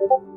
you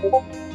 고맙습니다.